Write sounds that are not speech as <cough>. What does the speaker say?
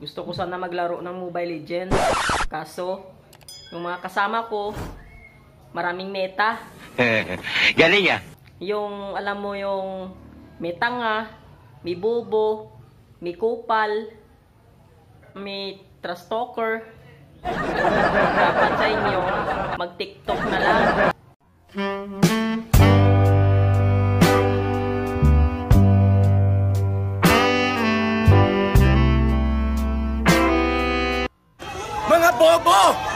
Gusto ko sana maglaro ng Mobile Legends. Kaso, yung mga kasama ko, maraming meta. <laughs> Galing ah. Yung, alam mo yung may tanga, may bobo, may kupal, may trash talker. <laughs> Dapat sa inyo, bobo!